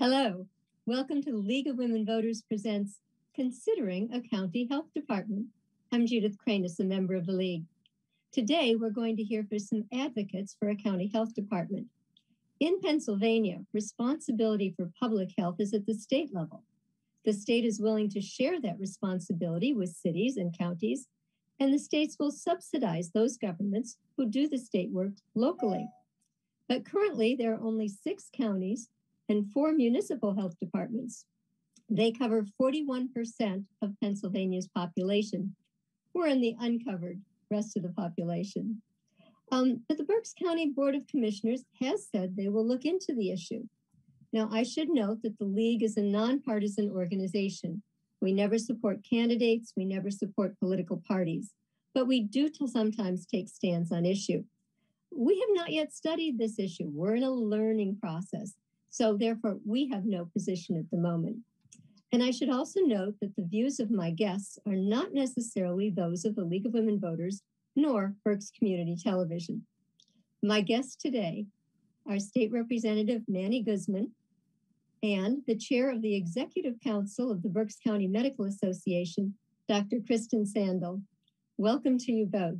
Hello, welcome to the League of Women Voters Presents Considering a County Health Department. I'm Judith Kraines, a member of the League. Today, we're going to hear from some advocates for a county health department. In Pennsylvania, responsibility for public health is at the state level. The state is willing to share that responsibility with cities and counties, and the states will subsidize those governments who do the state work locally. But currently, there are only six counties and four municipal health departments. They cover 41% of Pennsylvania's population. We're in the uncovered rest of the population. Um, but the Berks County Board of Commissioners has said they will look into the issue. Now, I should note that the League is a nonpartisan organization. We never support candidates, we never support political parties, but we do sometimes take stands on issue. We have not yet studied this issue. We're in a learning process. So therefore, we have no position at the moment. And I should also note that the views of my guests are not necessarily those of the League of Women Voters nor Berks Community Television. My guests today are State Representative Manny Guzman and the chair of the Executive Council of the Berks County Medical Association, Dr. Kristen Sandel. Welcome to you both.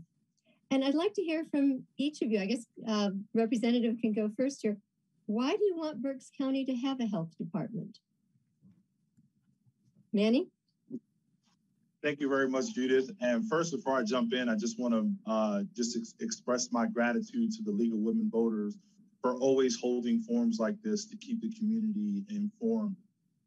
And I'd like to hear from each of you. I guess uh, Representative can go first here. Why do you want Berks County to have a health department? Manny? Thank you very much, Judith. And first, before I jump in, I just want to uh, just ex express my gratitude to the League of Women Voters for always holding forums like this to keep the community informed.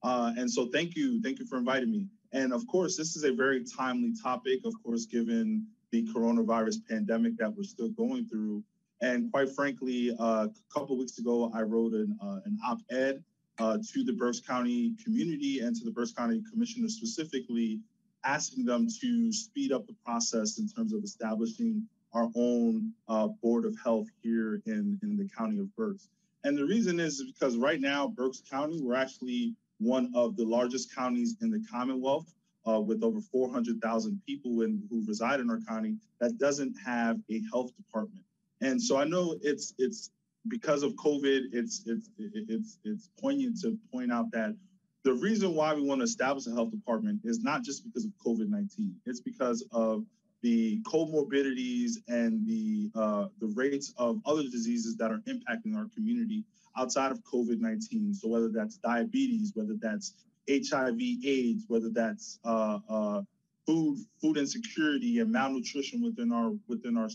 Uh, and so thank you, thank you for inviting me. And of course, this is a very timely topic, of course, given the coronavirus pandemic that we're still going through. And quite frankly, uh, a couple weeks ago, I wrote an, uh, an op-ed uh, to the Berks County community and to the Berks County Commissioner specifically, asking them to speed up the process in terms of establishing our own uh, Board of Health here in, in the County of Berks. And the reason is because right now, Berks County, we're actually one of the largest counties in the Commonwealth. Uh, with over 400,000 people in, who reside in our county that doesn't have a health department. And so I know it's it's because of COVID, it's it's it's it's poignant to point out that the reason why we want to establish a health department is not just because of COVID-19. It's because of the comorbidities and the uh, the rates of other diseases that are impacting our community outside of COVID-19. So whether that's diabetes, whether that's HIV/AIDS, whether that's uh, uh, food food insecurity and malnutrition within our within our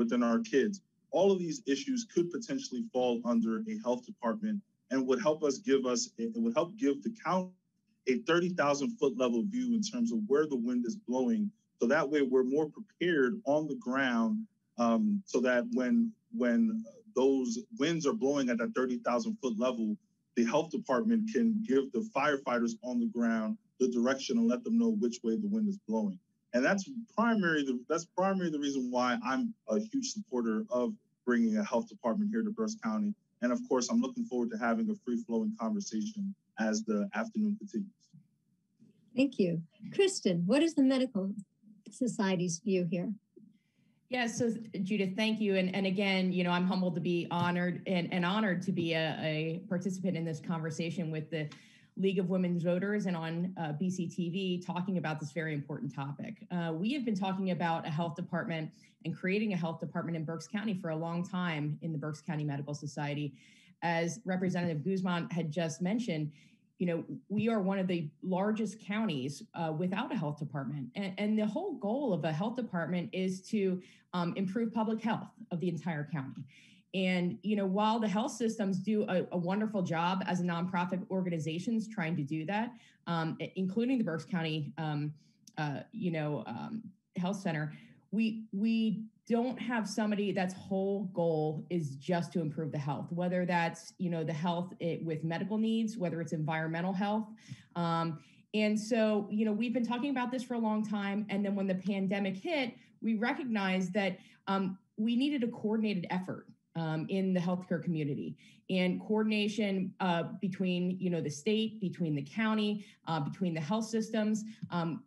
within our kids. All of these issues could potentially fall under a health department and would help us give us, it would help give the county a 30,000 foot level view in terms of where the wind is blowing. So that way we're more prepared on the ground um, so that when, when those winds are blowing at that 30,000 foot level, the health department can give the firefighters on the ground the direction and let them know which way the wind is blowing. And that's primary. The that's primary the reason why I'm a huge supporter of bringing a health department here to Berks County. And of course, I'm looking forward to having a free flowing conversation as the afternoon continues. Thank you. Kristen, what is the Medical Society's view here? Yeah, so Judith, thank you. And, and again, you know, I'm humbled to be honored and, and honored to be a, a participant in this conversation with the League of Women's Voters and on uh, BCTV talking about this very important topic. Uh, we have been talking about a health department and creating a health department in Berks County for a long time in the Berks County Medical Society. As Representative Guzman had just mentioned, you know, we are one of the largest counties uh, without a health department. And, and, the whole goal of a health department is to um, improve public health of the entire county. And you know, while the health systems do a, a wonderful job as a nonprofit organizations trying to do that, um, including the Berks County, um, uh, you know, um, health center, we we don't have somebody that's whole goal is just to improve the health, whether that's you know the health it, with medical needs, whether it's environmental health. Um, and so, you know, we've been talking about this for a long time. And then when the pandemic hit, we recognized that um, we needed a coordinated effort um, in the healthcare community. And coordination uh, between you know the state between the county uh, between the health systems um,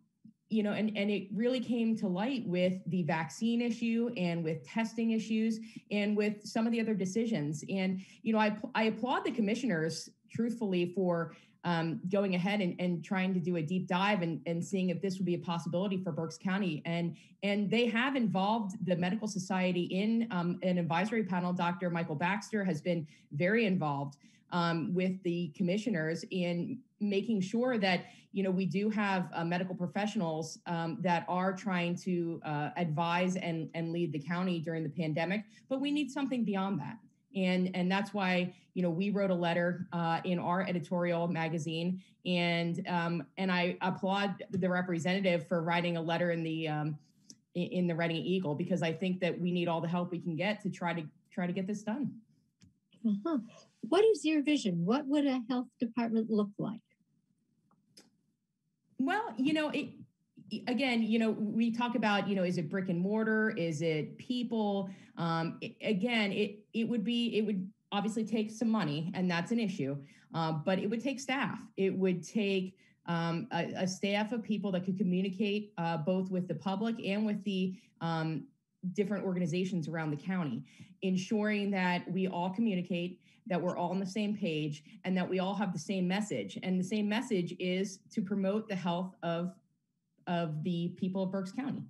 you know and, and it really came to light with the vaccine issue and with testing issues and with some of the other decisions. And you know i, I applaud the commissioners truthfully for um, going ahead and, and trying to do a deep dive and, and seeing if this would be a possibility for Berks County. And, and they have involved the Medical Society in um, an advisory panel. Dr. Michael Baxter has been very involved um, with the commissioners in making sure that you know we do have uh, medical professionals um, that are trying to uh, advise and, and lead the county during the pandemic but we need something beyond that and and that's why you know we wrote a letter uh, in our editorial magazine and um, and i applaud the representative for writing a letter in the um, in the Reading Eagle because I think that we need all the help we can get to try to try to get this done. Uh-huh. What is your vision? What would a health department look like? Well, you know, it again, you know, we talk about, you know, is it brick and mortar? Is it people? Um, it, again, it it would be it would obviously take some money, and that's an issue. Uh, but it would take staff. It would take um, a, a, staff of people that could communicate uh, both with the public and with the um, different organizations around the county, ensuring that we all communicate that we're all on the same page and that we all have the same message. And the same message is to promote the health of, of the people of Berks County.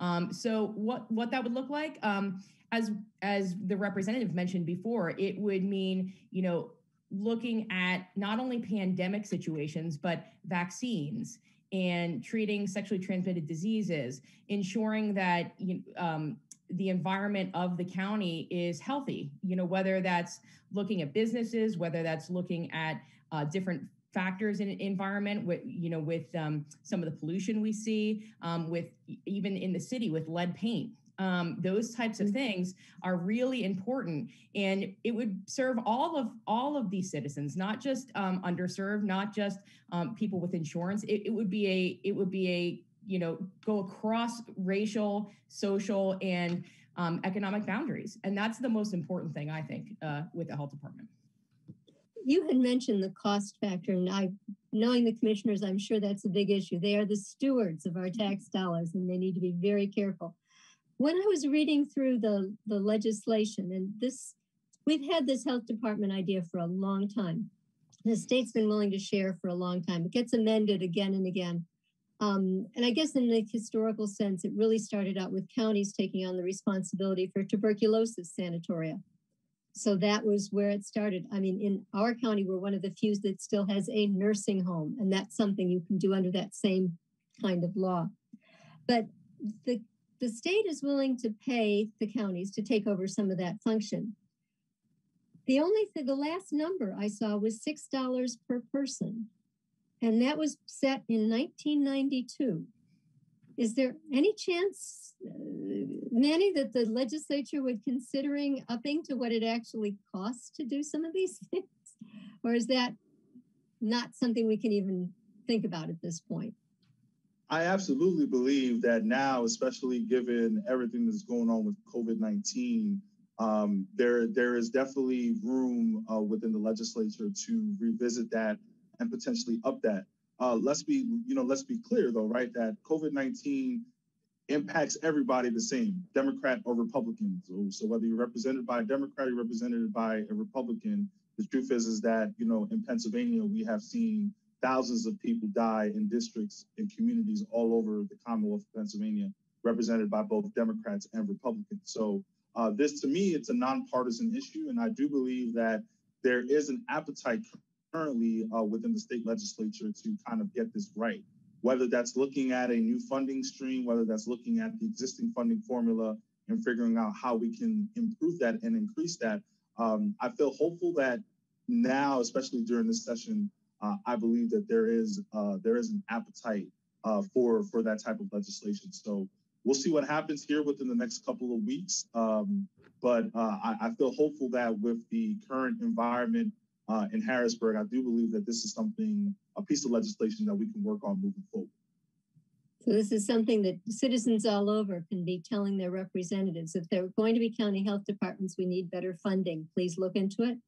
Um, so what, what that would look like, um, as, as the representative mentioned before, it would mean, you know, looking at not only pandemic situations, but vaccines and treating sexually transmitted diseases, ensuring that you, um, the environment of the county is healthy. You know, whether that's looking at businesses, whether that's looking at uh, different factors in environment with you know with um, some of the pollution we see um, with even in the city with lead paint um, those types of mm-hmm. things are really important and it would serve all of all of these citizens not just um, underserved not just um, people with insurance. It, it would be a it would be a you know go across racial social and um, economic boundaries and that's the most important thing i think uh, with the health department. You had mentioned the cost factor and i knowing the commissioners i'm sure that's a big issue. They are the stewards of our tax dollars and they need to be very careful when i was reading through the, the legislation and this we've had this health department idea for a long time the state's been willing to share for a long time it gets amended again and again um, and I guess in the historical sense, it really started out with counties taking on the responsibility for tuberculosis sanatoria. So that was where it started. I mean, in our county, we're one of the few that still has a nursing home, and that's something you can do under that same kind of law. But the, the state is willing to pay the counties to take over some of that function. The only thing, the last number I saw was $6 per person and that was set in 1992. Is there any chance, uh, Manny, that the legislature would considering upping to what it actually costs to do some of these things? Or is that not something we can even think about at this point? I absolutely believe that now, especially given everything that's going on with COVID 19, um, there, there is definitely room uh, within the legislature to revisit that and potentially up that. Uh, let's be, you know, let's be clear though, right? That COVID-19 impacts everybody the same, Democrat or Republican. So, so whether you're represented by a Democrat or represented by a Republican, the truth is, is that, you know, in Pennsylvania, we have seen thousands of people die in districts and communities all over the Commonwealth of Pennsylvania, represented by both Democrats and Republicans. So uh, this, to me, it's a nonpartisan issue. And I do believe that there is an appetite currently uh, within the state legislature to kind of get this right. Whether that's looking at a new funding stream, whether that's looking at the existing funding formula and figuring out how we can improve that and increase that. Um, I feel hopeful that now, especially during this session, uh, I believe that there is uh, there is an appetite uh, for for that type of legislation. So we'll see what happens here within the next couple of weeks. Um, but uh, I, I, feel hopeful that with the current environment uh, in Harrisburg, I do believe that this is something, a piece of legislation that we can work on moving forward. So this is something that citizens all over can be telling their representatives. If there are going to be county health departments, we need better funding. Please look into it.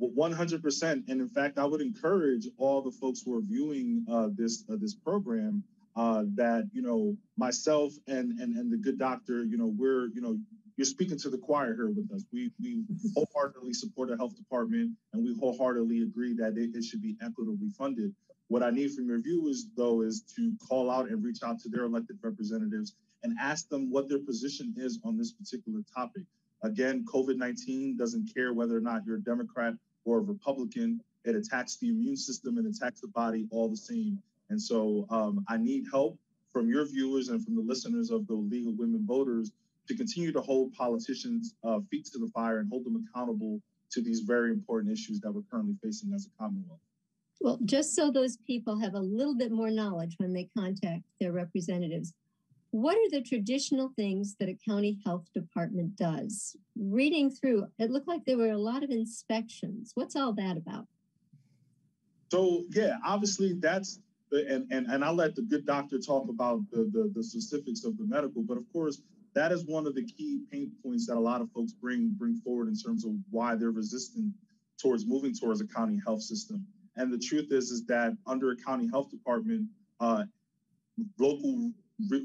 100%. And in fact, I would encourage all the folks who are viewing uh, this uh, this program uh, that, you know, myself and, and, and the good doctor, you know, we're, you know, you're speaking to the choir here with us. We we wholeheartedly support the health department, and we wholeheartedly agree that it, it should be equitably funded. What I need from your viewers, though, is to call out and reach out to their elected representatives and ask them what their position is on this particular topic. Again, COVID 19 doesn't care whether or not you're a Democrat or a Republican. It attacks the immune system and attacks the body all the same. And so um, I need help from your viewers and from the listeners of the League of Women Voters to continue to hold politicians' uh, feet to the fire and hold them accountable to these very important issues that we're currently facing as a Commonwealth. Well, just so those people have a little bit more knowledge when they contact their representatives, what are the traditional things that a county health department does? Reading through, it looked like there were a lot of inspections. What's all that about? So yeah, obviously that's and and and I'll let the good doctor talk about the, the the specifics of the medical, but of course that is one of the key pain points that a lot of folks bring bring forward in terms of why they're resistant towards moving towards a county health system. And the truth is is that under a county health department, uh, local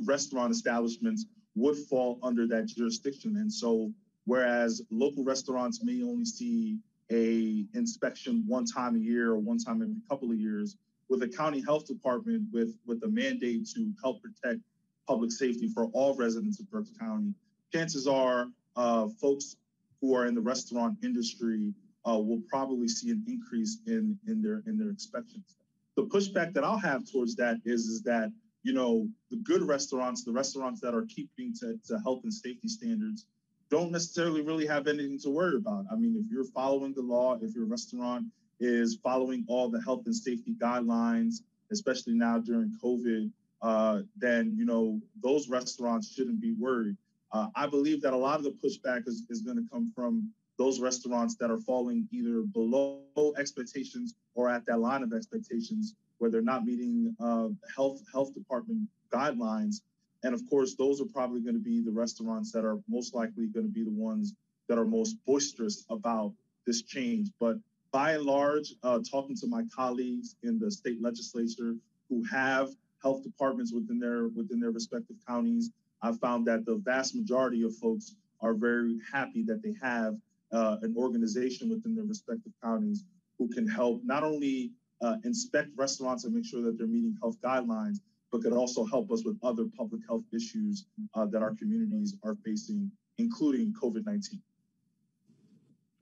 restaurant establishments would fall under that jurisdiction. And so, whereas local restaurants may only see a inspection one time a year or one time every couple of years, with a county health department with with a mandate to help protect public safety for all residents of Berks County, chances are uh, folks who are in the restaurant industry uh, will probably see an increase in in their in their inspections. The pushback that I'll have towards that is is that you know the good restaurants, the restaurants that are keeping to, to health and safety standards, don't necessarily really have anything to worry about. I mean, if you're following the law, if your restaurant is following all the health and safety guidelines, especially now during COVID, uh, then you know those restaurants shouldn't be worried. Uh, I believe that a lot of the pushback is, is going to come from those restaurants that are falling either below expectations or at that line of expectations where they're not meeting uh, health health department guidelines. And of course, those are probably going to be the restaurants that are most likely going to be the ones that are most boisterous about this change. But by and large, uh, talking to my colleagues in the state legislature who have health departments within their within their respective counties, I found that the vast majority of folks are very happy that they have uh, an organization within their respective counties who can help not only uh, inspect restaurants and make sure that they're meeting health guidelines, but could also help us with other public health issues uh, that our communities are facing, including COVID 19.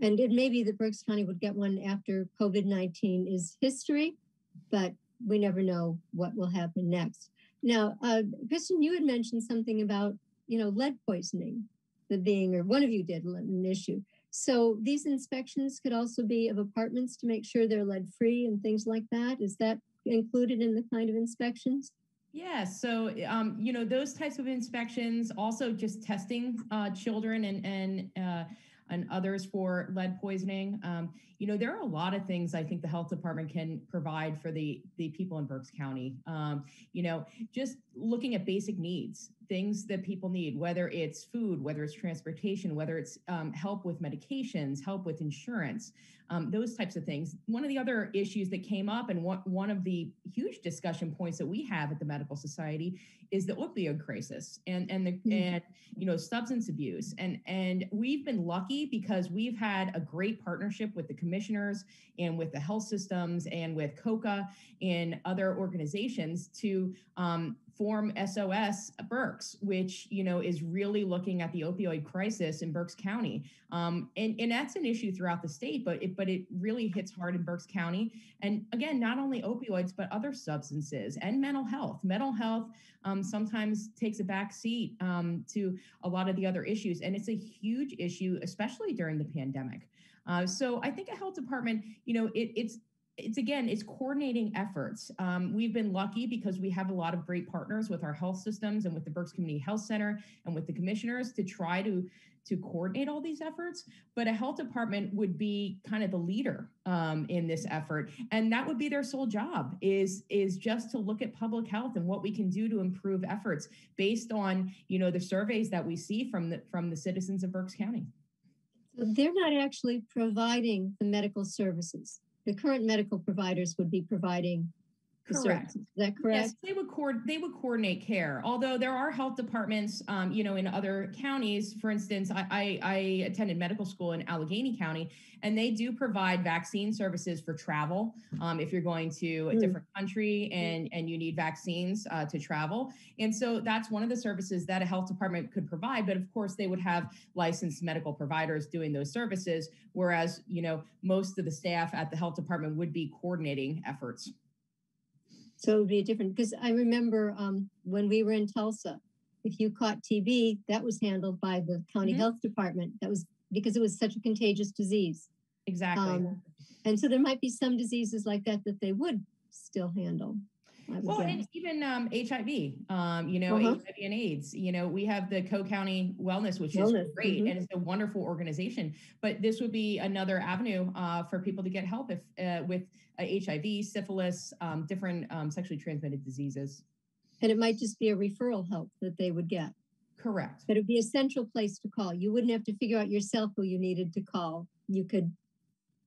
And it may be that Berks County would get one after COVID 19 is history, but we never know what will happen next. Now, uh, Kristen, you had mentioned something about, you know, lead poisoning, the being, or one of you did an issue. So these inspections could also be of apartments to make sure they're lead free and things like that. Is that included in the kind of inspections? Yeah, so um, you know those types of inspections, also just testing uh, children and and uh, and others for lead poisoning. Um, you know, there are a lot of things I think the health department can provide for the the people in Berks County. Um, you know, just looking at basic needs, things that people need, whether it's food, whether it's transportation, whether it's um, help with medications, help with insurance, um, those types of things. One of the other issues that came up, and one, one of the huge discussion points that we have at the Medical Society, is the opioid crisis and and the mm-hmm. and you know substance abuse. And and we've been lucky because we've had a great partnership with the commissioners and with the health systems and with COCA and other organizations to um, form SOS Berks, which you know is really looking at the opioid crisis in Berks County, um, and and that's an issue throughout the state, but it but it really hits hard in Berks County. And again, not only opioids but other substances and mental health. Mental health um, sometimes takes a back seat um, to a lot of the other issues, and it's a huge issue, especially during the pandemic. Uh, so I think a health department, you know, it, it's it's again it's coordinating efforts. Um, we've been lucky because we have a lot of great partners with our health systems and with the berks community health center and with the commissioners to try to to coordinate all these efforts. But a health department would be kind of the leader um, in this effort. And that would be their sole job is is just to look at public health and what we can do to improve efforts based on you know the surveys that we see from the from the citizens of berks county. They're not actually providing the medical services the current medical providers would be providing Correct. Is that correct? Yes, they would they would coordinate care. Although there are health departments, um, you know, in other counties. For instance, I, I, I attended medical school in Allegheny County, and they do provide vaccine services for travel. Um, if you're going to a Mm. different country and and you need vaccines uh, to travel, and so that's one of the services that a health department could provide. But of course, they would have licensed medical providers doing those services, whereas you know most of the staff at the health department would be coordinating efforts. So it would be a different, because I remember um, when we were in Tulsa, if you caught TB, that was handled by the county Mhm. health department. That was because it was such a contagious disease. Exactly. Um, and so there might be some diseases like that that they would still handle. Would Well, and even um, HIV, um, you know, Uh-huh. HIV and AIDS. You know, we have the Co County Wellness, which Wellness, is great, mhm. and it's a wonderful organization. But this would be another avenue uh, for people to get help if uh, with uh, HIV, syphilis, um, different um, sexually transmitted diseases. and it might just be a referral help that they would get. Correct. But it'd be a central place to call. You wouldn't have to figure out yourself who you needed to call. You could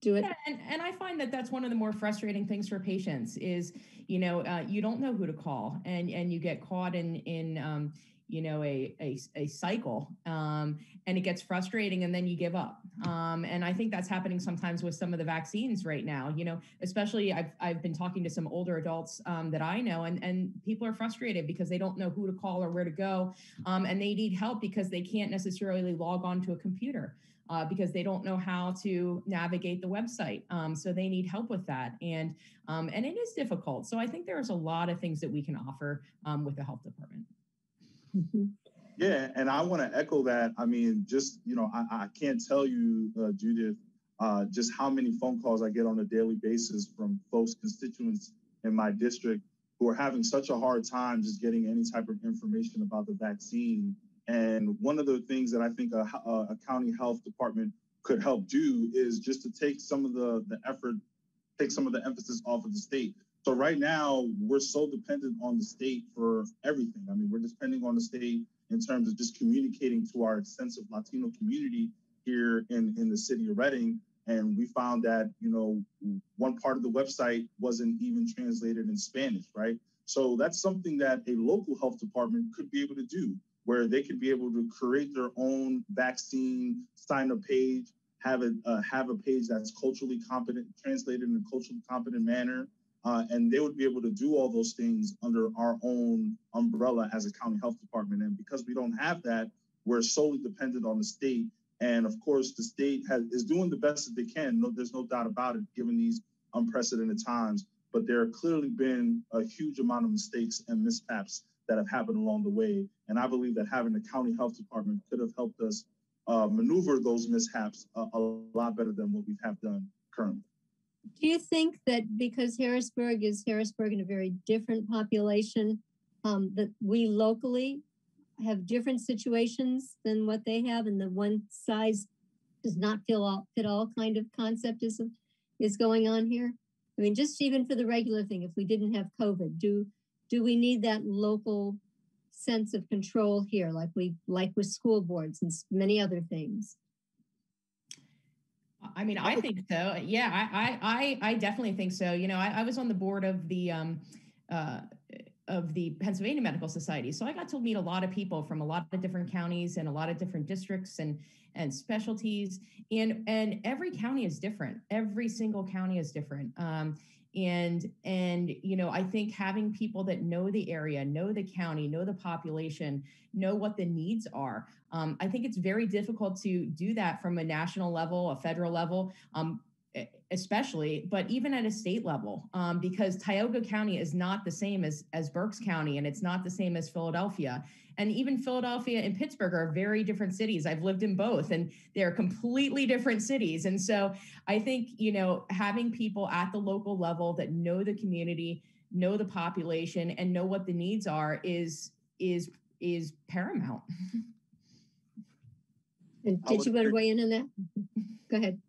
do it. Yeah, and, and I find that that's one of the more frustrating things for patients is, you know, uh, you don't know who to call, and and you get caught in in um, you know a a, a cycle, um, and it gets frustrating, and then you give up. Um, and I think that's happening sometimes with some of the vaccines right now. You know, especially I've I've been talking to some older adults um, that I know, and and people are frustrated because they don't know who to call or where to go, um, and they need help because they can't necessarily log on to a computer uh, because they don't know how to navigate the website. Um, so they need help with that, and um, and it is difficult. So I think there's a lot of things that we can offer um, with the health department. Mhm. Yeah, and I want to echo that. I mean, just you know, I, I can't tell you, uh, Judith, uh, just how many phone calls I get on a daily basis from folks, constituents in my district who are having such a hard time just getting any type of information about the vaccine. And one of the things that I think a, a, county health department could help do is just to take some of the the effort, take some of the emphasis off of the state. So right now we're so dependent on the state for everything. I mean, we're depending on the state in terms of just communicating to our extensive Latino community here in, in the city of Reading. And we found that, you know, one part of the website wasn't even translated in Spanish, right? So that's something that a local health department could be able to do, where they could be able to create their own vaccine sign up page, have a uh, have a page that's culturally competent, translated in a culturally competent manner, uh, and they would be able to do all those things under our own umbrella as a county health department. And because we don't have that, we're solely dependent on the state. And of course, the state has, is doing the best that they can. No, there's no doubt about it, given these unprecedented times. But there have clearly been a huge amount of mistakes and mishaps that have happened along the way. And I believe that having a county health department could have helped us uh, maneuver those mishaps a, a lot better than what we have done currently. Do you think that because Harrisburg is Harrisburg in a very different population, um, that we locally have different situations than what they have, and the one size does not fit all, fit all kind of concept is is going on here? I mean, just even for the regular thing, if we didn't have COVID, do do we need that local sense of control here, like we like with school boards and many other things? I mean, I think so. Yeah, I, I, I, I definitely think so. You know, I, I was on the board of the um, uh, of the Pennsylvania Medical Society, so I got to meet a lot of people from a lot of different counties and a lot of different districts and and specialties. And and every county is different. Every single county is different. Um, and and you know, I think having people that know the area, know the county, know the population, know what the needs are. Um, I think it's very difficult to do that from a national level, a federal level, um, especially, but even at a state level, um, because Tioga County is not the same as, as Berks County, and it's not the same as Philadelphia. And even Philadelphia and Pittsburgh are very different cities. I've lived in both, and they're completely different cities. And so I think, you know, having people at the local level that know the community, know the population, and know what the needs are is is is paramount. And did would you want to weigh in on that? Go ahead.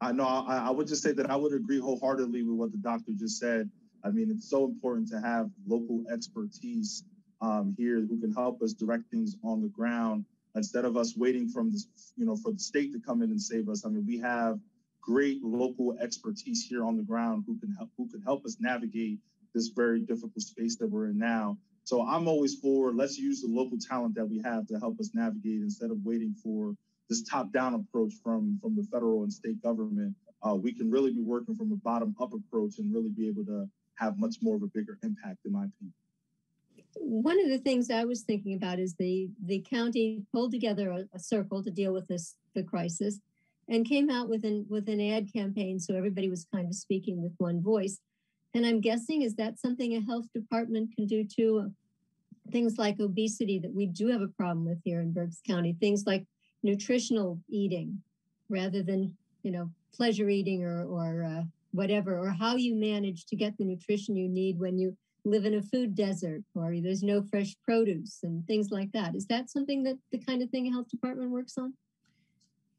I know I, I would just say that I would agree wholeheartedly with what the doctor just said. I mean, it's so important to have local expertise um, here who can help us direct things on the ground instead of us waiting from this, you know, for the state to come in and save us. I mean, we have great local expertise here on the ground who can help who can help us navigate this very difficult space that we're in now. So I'm always for let's use the local talent that we have to help us navigate instead of waiting for this top-down approach from from the federal and state government. Uh, we can really be working from a bottom-up approach and really be able to have much more of a bigger impact, in my opinion. One of the things I was thinking about is the the county pulled together a, a circle to deal with this the crisis, and came out with an with an ad campaign so everybody was kind of speaking with one voice. And I'm guessing is that something a health department can do too? Things like obesity that we do have a problem with here in Berks County. Things like nutritional eating, rather than you know pleasure eating or or uh, whatever, or how you manage to get the nutrition you need when you live in a food desert or there's no fresh produce and things like that. Is that something that the kind of thing a health department works on?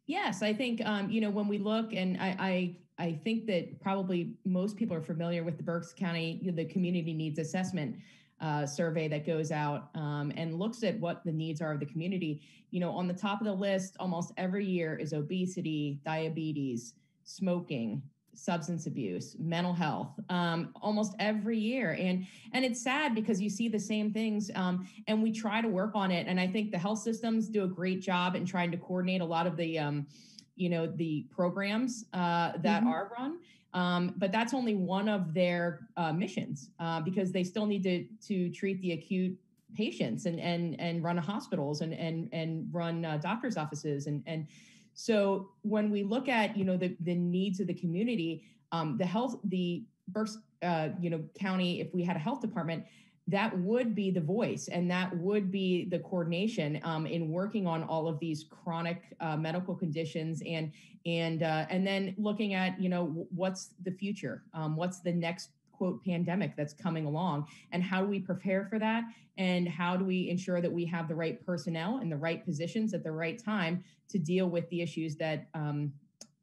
Yes, I think um, you know when we look, and I, I, I think that probably most people are familiar with the Berks County the community needs assessment uh, survey that goes out um, and looks at what the needs are of the community. You know, on the top of the list almost every year is obesity, diabetes, smoking, substance abuse mental health um, almost every year and and it's sad because you see the same things um, and we try to work on it and i think the health systems do a great job in trying to coordinate a lot of the um, you know the programs uh, that mm-hmm. are run um, but that's only one of their uh, missions uh, because they still need to to treat the acute patients and and and run hospitals and and and run uh, doctors offices. And and so when we look at you know the the needs of the community, um, the health the Berks uh, you know county, if we had a health department, that would be the voice and that would be the coordination um, in working on all of these chronic uh, medical conditions and and uh, and then looking at you know what's the future? Um, what's the next quote pandemic that's coming along? And how do we prepare for that? And how do we ensure that we have the right personnel in the right positions at the right time to deal with the issues that um,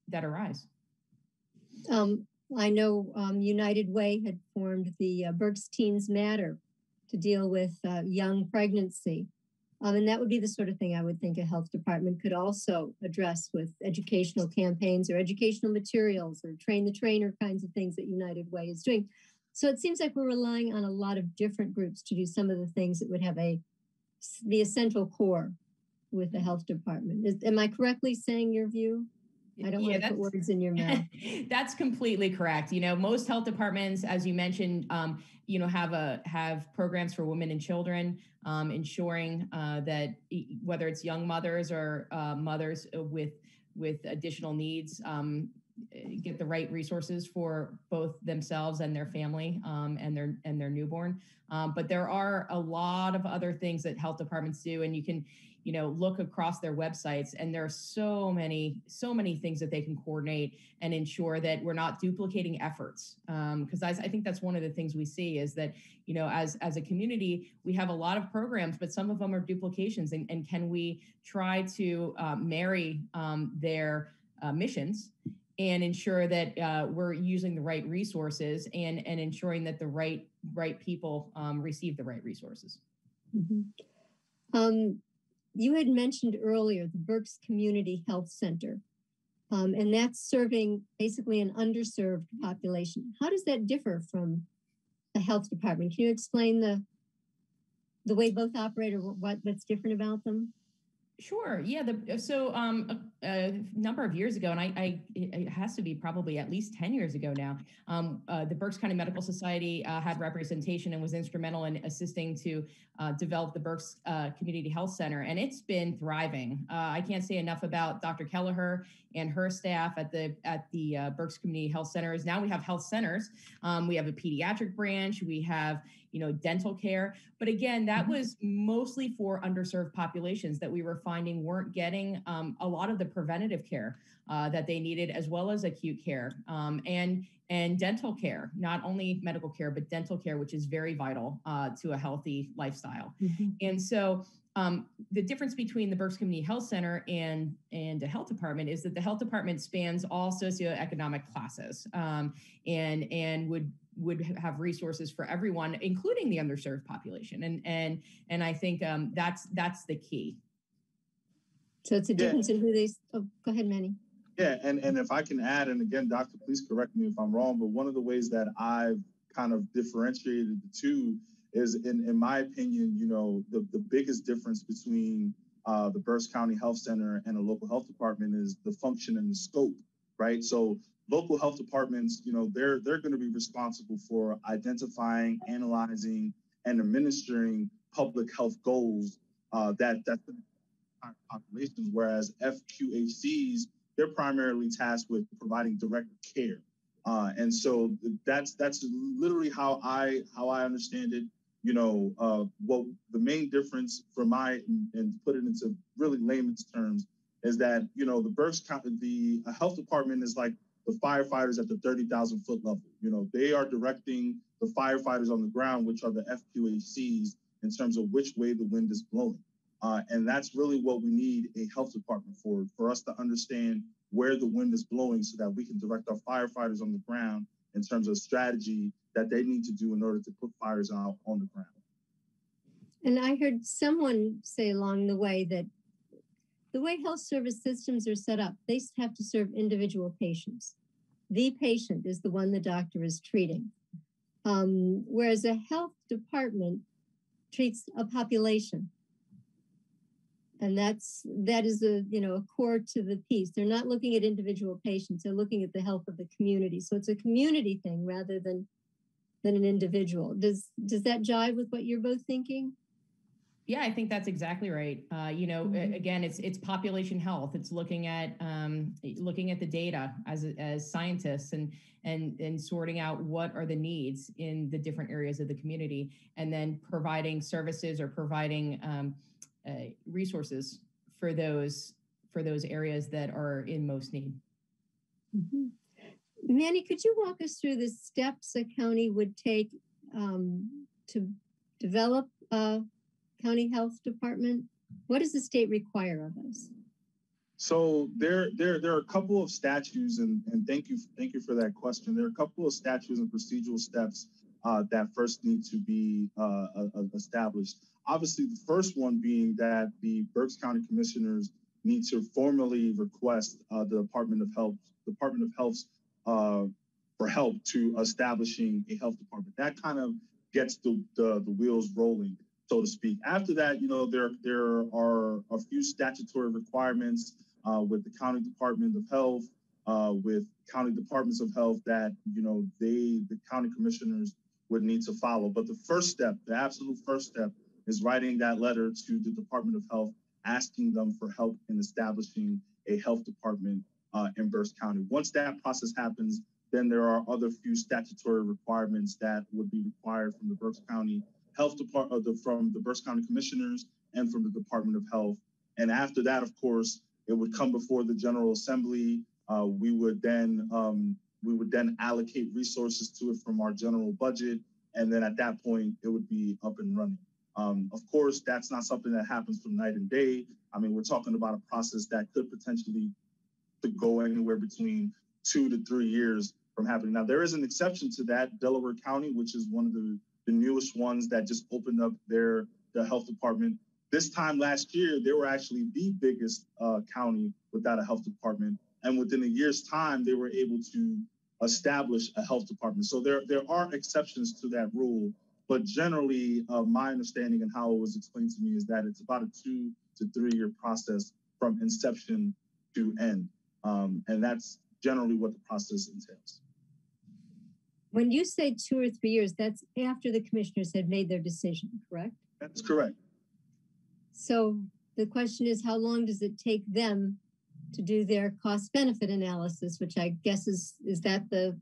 that arise? Um, i know um, united way had formed the uh, berks teens matter to deal with uh, young pregnancy um, and that would be the sort of thing I would think a health department could also address with educational campaigns or educational materials or train the trainer kinds of things that United Way is doing. So it seems like we're relying on a lot of different groups to do some of the things that would have a the essential core with the health department. Is, am I correctly saying your view? I don't yeah, want to put words in your mouth. that's completely correct. You know, most health departments, as you mentioned, um, you know, have a have programs for women and children, um, ensuring uh, that whether it's young mothers or uh, mothers with with additional needs, um, get the right resources for both themselves and their family um, and their and their newborn. Um, but there are a lot of other things that health departments do, and you can, you know, look across their websites, and there are so many so many things that they can coordinate and ensure that we're not duplicating efforts. Because um, I, I think that's one of the things we see is that you know as as a community we have a lot of programs, but some of them are duplications, and, and can we try to uh, marry um, their uh, missions and ensure that uh, we're using the right resources and and ensuring that the right right people um, receive the right resources. Mm-hmm. Um, you had mentioned earlier the Berks Community Health Center, um, and that's serving basically an underserved population. How does that differ from the health department? Can you explain the the way both operate or what, what's different about them? Sure. Yeah. The, so um, a, a, number of years ago, and I, I, it has to be probably at least 10 years ago now, um, uh, the Berks County Medical Society uh, had representation and was instrumental in assisting to uh, develop the Berks uh, Community Health Center. And it's been thriving. Uh, I can't say enough about Dr. Kelleher and her staff at the at the uh, Berks Community Health Centers. Now we have health centers. Um, we have a pediatric branch. We have you know, dental care. But again, that mm-hmm. was mostly for underserved populations that we were finding weren't getting um, a lot of the preventative care uh, that they needed, as well as acute care um, and and dental care. Not only medical care, but dental care, which is very vital uh, to a healthy lifestyle. Mm-hmm. And so um, the difference between the Berks Community Health Center and and a health department is that the health department spans all socioeconomic classes um, and and would would have resources for everyone, including the underserved population. And and and I think um, that's that's the key. So it's a difference yeah. in who they. Oh, go ahead, Manny. Yeah, and, and if I can add, and again, doctor, please correct me if I'm wrong, but one of the ways that I've kind of differentiated the two is, in, in my opinion, you know, the, the biggest difference between uh, the Berks County Health Center and a local health department is the function and the scope, right? So local health departments, you know, they're they're going to be responsible for identifying, analyzing, and administering public health goals uh, that that populations, whereas FQHCs they're primarily tasked with providing direct care. Uh, and so that's that's literally how I how I understand it. You know, uh, what the main difference for my and put it into really layman's terms is that you know the County the health department is like the firefighters at the 30,000 foot level. You know, they are directing the firefighters on the ground, which are the FQHCs, in terms of which way the wind is blowing. Uh, and that's really what we need a health department for, for us to understand where the wind is blowing so that we can direct our firefighters on the ground in terms of strategy that they need to do in order to put fires out on the ground. And I heard someone say along the way that the way health service systems are set up, they have to serve individual patients. The patient is the one the doctor is treating. Um, whereas a health department treats a population and that's that is a you know a core to the piece they're not looking at individual patients they're looking at the health of the community so it's a community thing rather than than an individual does does that jive with what you're both thinking yeah i think that's exactly right uh, you know mm-hmm. again it's it's population health it's looking at um, looking at the data as as scientists and and and sorting out what are the needs in the different areas of the community and then providing services or providing um, uh, resources for those for those areas that are in most need. Mm-hmm. Manny, could you walk us through the steps a county would take um, to develop a county health department? What does the state require of us? So there, there, there are a couple of statutes, and, and thank you, thank you for that question. There are a couple of statutes and procedural steps uh, that first need to be uh, established. Obviously, the first one being that the Berks County Commissioners need to formally request uh, the Department of Health, Department of Health's uh, for help to establishing a health department. That kind of gets the, the, the wheels rolling, so to speak. After that, you know, there there are a few statutory requirements uh, with the County Department of Health, uh, with county departments of health that you know they the county commissioners would need to follow. But the first step, the absolute first step, is writing that letter to the Department of Health, asking them for help in establishing a health department uh, in Berks County. Once that process happens, then there are other few statutory requirements that would be required from the Berks County Health Department, uh, from the Berks County Commissioners and from the Department of Health. And after that, of course, it would come before the General Assembly. Uh, we would then um, we would then allocate resources to it from our general budget, and then at that point, it would be up and running. Um, of course, that's not something that happens from night and day. I mean, we're talking about a process that could potentially could go anywhere between two to three years from happening. Now, there is an exception to that, Delaware County, which is one of the, the newest ones that just opened up their the health department. This time last year, they were actually the biggest uh, county without a health department, and within a year's time, they were able to establish a health department. So there there are exceptions to that rule, but generally, uh, my understanding and how it was explained to me is that it's about a two to three year process from inception to end. Um, and that's generally what the process entails. When you say two or three years, that's after the commissioners have made their decision, correct? That's correct. So the question is, how long does it take them to do their cost benefit analysis, which I guess is is that the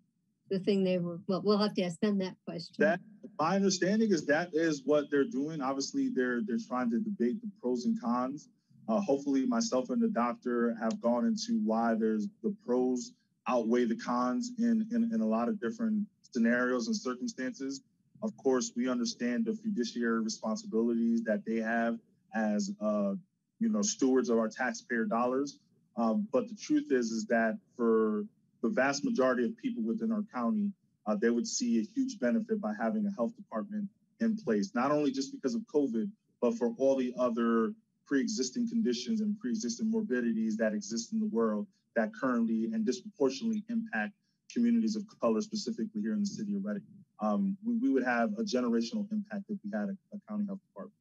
the thing they were well we'll have to ask them that question that my understanding is that is what they're doing obviously they're they're trying to debate the pros and cons uh, hopefully myself and the doctor have gone into why there's the pros outweigh the cons in, in in a lot of different scenarios and circumstances. Of course we understand the fiduciary responsibilities that they have as uh, you know stewards of our taxpayer dollars. Um, but the truth is is that for the vast majority of people within our county, uh, they would see a huge benefit by having a health department in place, not only just because of COVID, but for all the other pre-existing conditions and pre-existing morbidities that exist in the world that currently and disproportionately impact communities of color, specifically here in the city of Reading. Um, we, we, would have a generational impact if we had a, a county health department.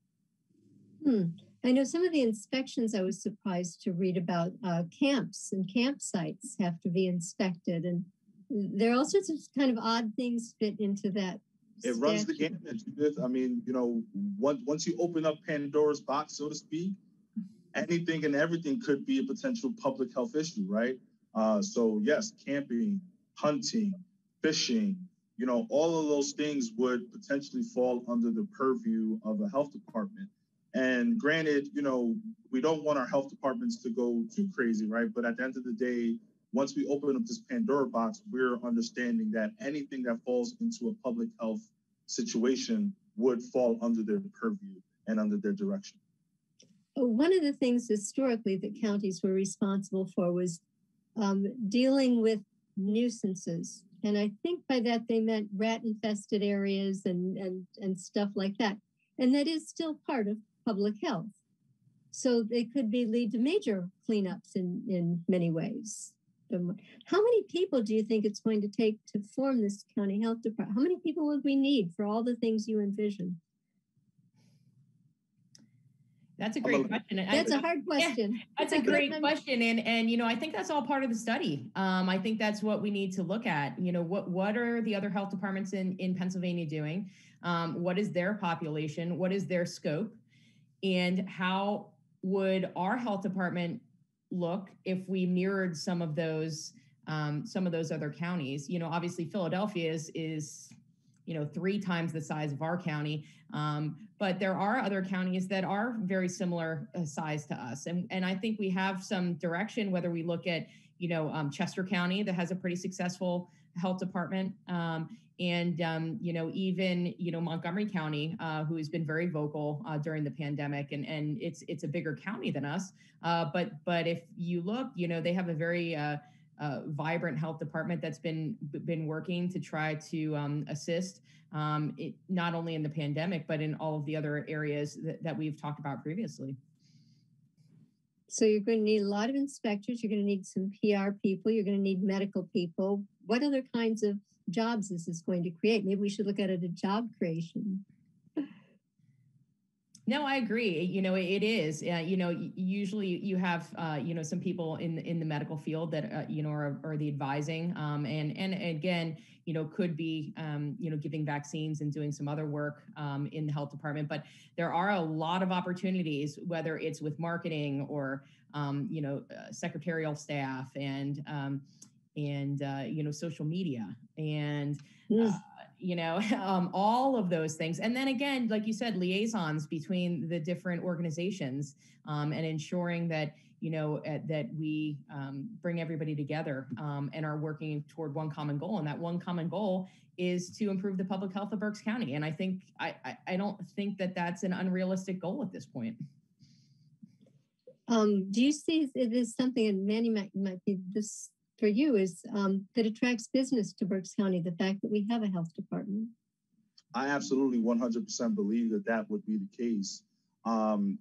Hmm. I know some of the inspections I was surprised to read about uh, camps and campsites have to be inspected, and there are all sorts of kind of odd things fit into that. It runs the gamut, Judith. I mean, you know, once once you open up Pandora's box, so to speak, anything and everything could be a potential public health issue, right? Uh, so yes, camping, hunting, fishing, you know, all of those things would potentially fall under the purview of a health department. And granted, you know, we don't want our health departments to go too crazy, right? But at the end of the day, once we open up this Pandora box, we're understanding that anything that falls into a public health situation would fall under their purview and under their direction. One of the things historically that counties were responsible for was um, dealing with nuisances. And I think by that they meant rat infested areas and, and, and stuff like that. And that is still part of public health. So they could be lead to major cleanups in, in many ways. How many people do you think it's going to take to form this county health department? How many people would we need for all the things you envision? That's a great question. That's I, a hard question. Yeah, that's a great question, and and you know I think that's all part of the study. Um, I think that's what we need to look at. You know what what are the other health departments in in Pennsylvania doing? Um, what is their population? What is their scope? And how would our health department look if we mirrored some of those um, some of those other counties? You know, obviously Philadelphia is is you know three times the size of our county um, but there are other counties that are very similar uh, size to us and, and i think we have some direction whether we look at you know um, chester county that has a pretty successful health department um, and um, you know even you know montgomery county uh, who has been very vocal uh, during the pandemic and and it's it's a bigger county than us uh, but but if you look you know they have a very uh, uh, vibrant health department that's been been working to try to um, assist um, it, not only in the pandemic but in all of the other areas that, that we've talked about previously. So you're going to need a lot of inspectors. You're going to need some PR people. You're going to need medical people. What other kinds of jobs this is going to create? Maybe we should look at it as job creation. No, I agree. You know, it is. Uh, you know, usually you have uh, you know some people in in the medical field that uh, you know are, are the advising, um, and and again, you know, could be um, you know giving vaccines and doing some other work um, in the health department. But there are a lot of opportunities, whether it's with marketing or um, you know uh, secretarial staff and um, and uh, you know social media and. Mm. you know um, all of those things. And then again like you said liaisons between the different organizations um, and ensuring that you know uh, that we um, bring everybody together um, and are working toward one common goal. And that one common goal is to improve the public health of berks county. And i think i i, I don't think that that's an unrealistic goal at this point. Um, do you see it is something and manny might, might be this for you is um, that attracts business to Berks County, the fact that we have a health department? I absolutely 100% believe that that would be the case. Um,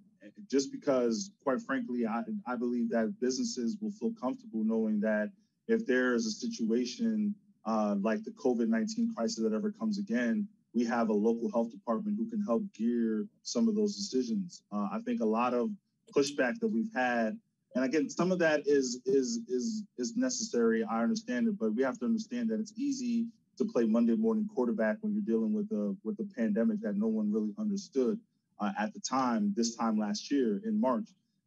just because, quite frankly, I, I believe that businesses will feel comfortable knowing that if there is a situation uh, like the COVID 19 crisis that ever comes again, we have a local health department who can help gear some of those decisions. Uh, I think a lot of pushback that we've had and again, some of that is is is is necessary. I understand it, but we have to understand that it's easy to play Monday morning quarterback when you're dealing with a with a pandemic that no one really understood uh, at the time. This time last year in March.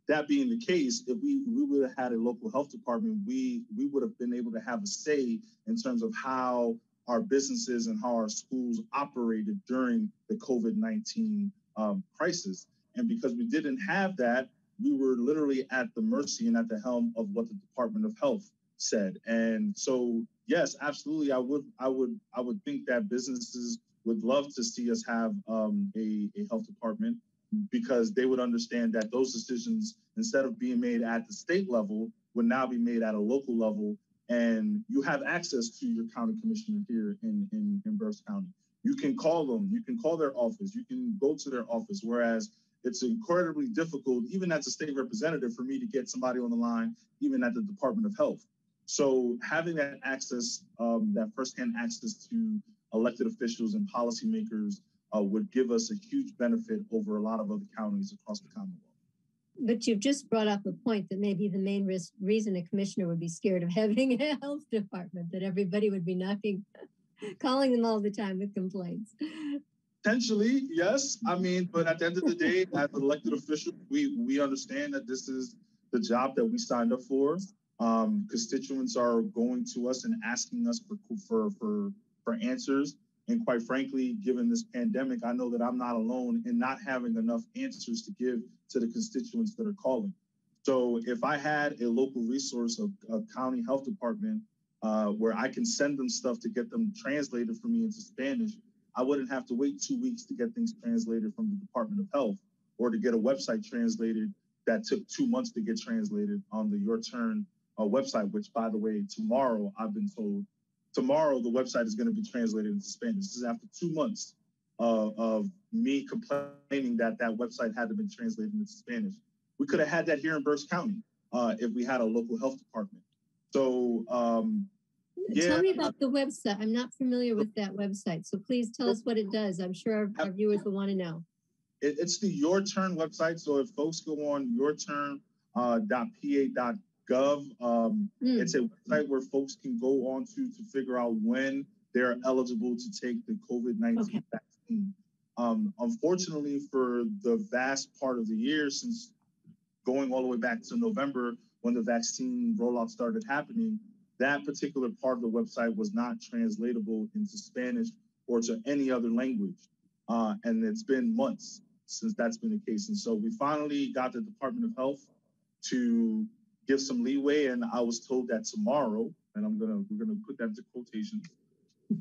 That being the case, if we we would have had a local health department, we we would have been able to have a say in terms of how our businesses and how our schools operated during the COVID nineteen um, crisis. And because we didn't have that, we were literally at the mercy and at the helm of what the Department of Health said. And so, yes, absolutely, I would, I would, I would think that businesses would love to see us have um, a, a health department because they would understand that those decisions, instead of being made at the state level, would now be made at a local level. And you have access to your county commissioner here in, in, in Berks County. You can call them, you can call their office, you can go to their office. Whereas it's incredibly difficult, even as a state representative, for me to get somebody on the line, even at the Department of Health. So having that access, um, that firsthand access to elected officials and policymakers uh, would give us a huge benefit over a lot of other counties across the Commonwealth. But you've just brought up a point that maybe the main risk, reason a commissioner would be scared of having a health department, that everybody would be knocking, calling them all the time with complaints. Potentially, yes. I mean, but at the end of the day, as elected official, we we understand that this is the job that we signed up for. Um, constituents are going to us and asking us for for for for answers. And quite frankly, given this pandemic, I know that I'm not alone in not having enough answers to give to the constituents that are calling. So if I had a local resource, of a county health department, uh, where I can send them stuff to get them translated for me into Spanish, I wouldn't have to wait two weeks to get things translated from the Department of Health or to get a website translated that took two months to get translated on the Your Turn uh, website, which, by the way, tomorrow I've been told tomorrow the website is going to be translated into Spanish. This is after two months uh, of me complaining that that website hadn't been translated into Spanish. We could have had that here in Berks County uh, if we had a local health department. So, um, yeah. Tell me about the website. I'm not familiar with that website. So please tell us what it does. I'm sure our, our viewers will want to know. It, it's the Your Turn website. So if folks go on yourturn.pa.gov, uh. Um, mm. It's a website where folks can go on to to figure out when they're eligible to take the COVID 19 okay. vaccine. Um, unfortunately, for the vast part of the year, since going all the way back to November when the vaccine rollout started happening, that particular part of the website was not translatable into Spanish or to any other language. Uh, and it's been months since that's been the case. And so we finally got the Department of Health to give some leeway. And I was told that tomorrow, and I'm gonna we're gonna put that into quotations.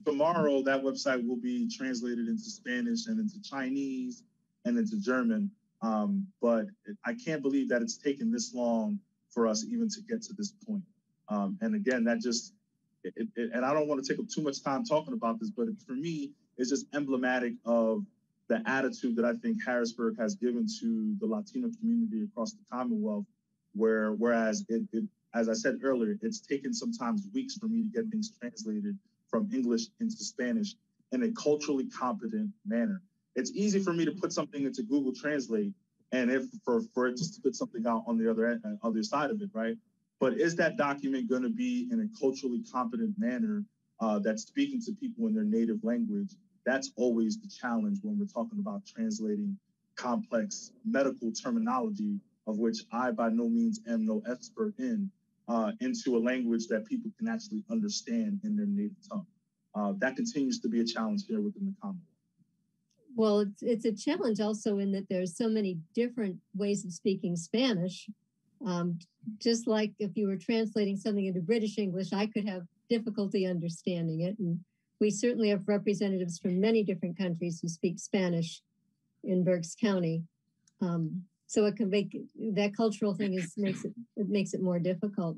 Tomorrow, that website will be translated into Spanish and into Chinese and into German. Um, but I can't believe that it's taken this long for us even to get to this point. Um, and again, that just it, it, and I don't want to take up too much time talking about this, but for me, it's just emblematic of the attitude that I think Harrisburg has given to the Latino community across the Commonwealth where whereas it, it as I said earlier, it's taken sometimes weeks for me to get things translated from English into Spanish in a culturally competent manner. It's easy for me to put something into Google Translate and if for, for it just to put something out on the other end, uh, other side of it, right? But is that document going to be in a culturally competent manner uh, that's speaking to people in their native language? That's always the challenge when we're talking about translating complex medical terminology of which I by no means am no expert in, uh, into a language that people can actually understand in their native tongue. Uh, that continues to be a challenge here within the Commonwealth. Well, it's, it's a challenge also in that there's so many different ways of speaking Spanish. Um, just like if you were translating something into British English, I could have difficulty understanding it. And we certainly have representatives from many different countries who speak Spanish in Berks County. Um, so it can make that cultural thing is makes it, it makes it more difficult.